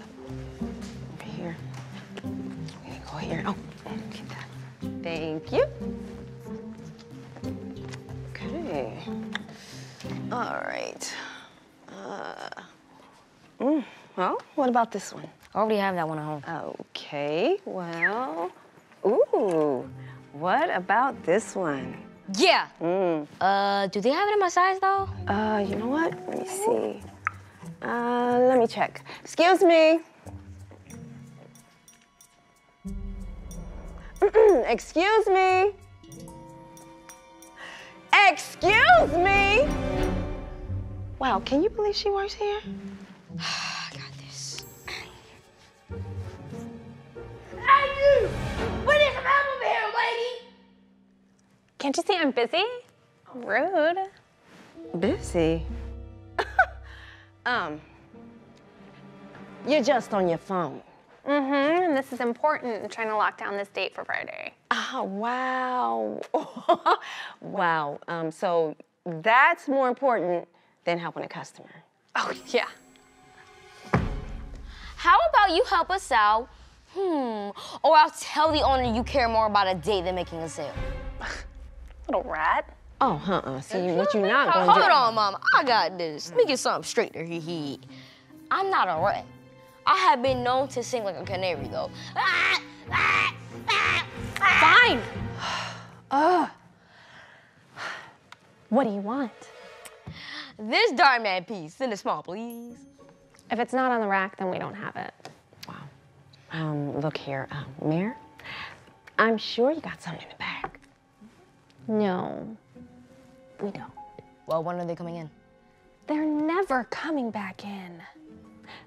So, over here. We're gonna go here. Oh, get that. Thank you. Okay. All right. Uh, mm, well, what about this one? I already have that one at home. Okay, well, ooh, what about this one? Yeah. Mm. Uh, do they have it in my size though? Uh, you know what? Let me see. Uh, let me check. Excuse me. Excuse me. Excuse me. Wow, can you believe she works here? I got this. Hey, you! We need some help over here, lady! Can't you see I'm busy? Rude. Busy. Um, you're just on your phone. Mm-hmm, and this is important. I'm trying to lock down this date for Friday. Oh, wow. wow. Um, so that's more important than helping a customer. Oh, yeah. How about you help us out? Hmm. Or I'll tell the owner you care more about a date than making a sale. Little rat. Oh, uh-uh. See, what you're not going to Hold do. on, Mom. I got this. Let me get something straight here. Hee hee. I'm not a rat. I have been known to sing like a canary, though. Fine. Ugh. What do you want? This Dhar Mann piece, send it small, please. If it's not on the rack, then we don't have it. Wow. Um, look here, um, Mayor. I'm sure you got something in the bag. No, we don't. Well, when are they coming in? They're never coming back in.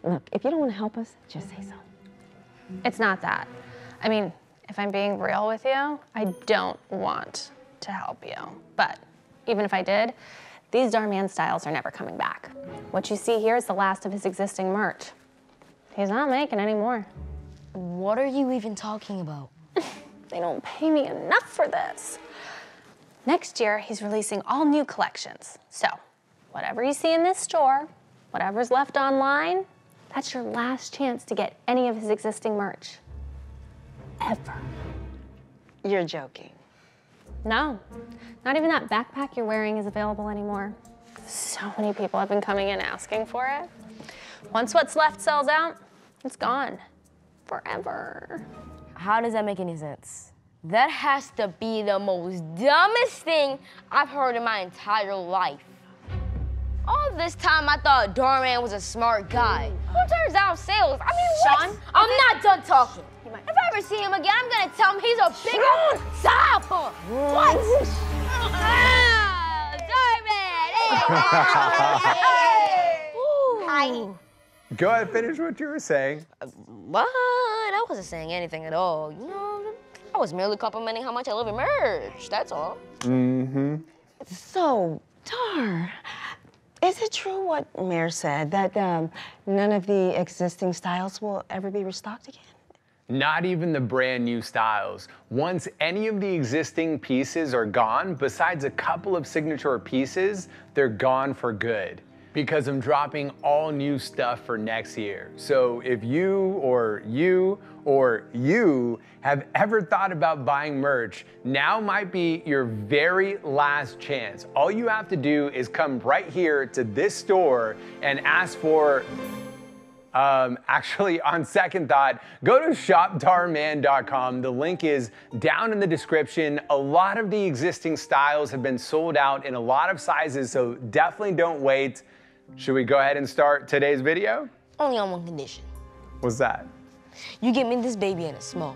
Look, if you don't want to help us, just say so. It's not that. I mean, if I'm being real with you, I don't want to help you. But even if I did, these Dhar Mann styles are never coming back. What you see here is the last of his existing merch. He's not making any more. What are you even talking about? They don't pay me enough for this. Next year, he's releasing all new collections. So, whatever you see in this store, whatever's left online, that's your last chance to get any of his existing merch. Ever. You're joking. No, not even that backpack you're wearing is available anymore. So many people have been coming in asking for it. Once what's left sells out, it's gone. Forever. How does that make any sense? That has to be the most dumbest thing I've heard in my entire life. All this time I thought Dhar Mann was a smart guy. Who turns down sales? I mean, what? Sean, I'm not done talking. If I ever see him again, I'm gonna tell him he's a big old side punk. What? ah, Dhar Mann! Hi. Go ahead, finish what you were saying. What? I wasn't saying anything at all. You know, I was merely complimenting how much I love your merch. That's all. Mm-hmm. So, Dhar, is it true what Mayor said, that um, none of the existing styles will ever be restocked again? Not even the brand new styles. Once any of the existing pieces are gone, besides a couple of signature pieces, they're gone for good. Because I'm dropping all new stuff for next year. So if you or you or you have ever thought about buying merch, now might be your very last chance. All you have to do is come right here to this store and ask for um, actually, on second thought, go to shopdharmann.com. The link is down in the description. A lot of the existing styles have been sold out in a lot of sizes, so definitely don't wait. Should we go ahead and start today's video? Only on one condition. What's that? You get me this baby in a small.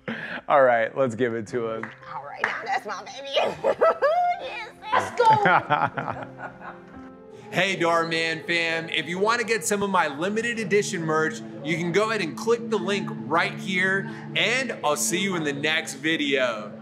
All right, let's give it to him. All right, now that's my baby. yes, let's go. Hey Dhar Mann fam, if you want to get some of my limited edition merch, you can go ahead and click the link right here, and I'll see you in the next video.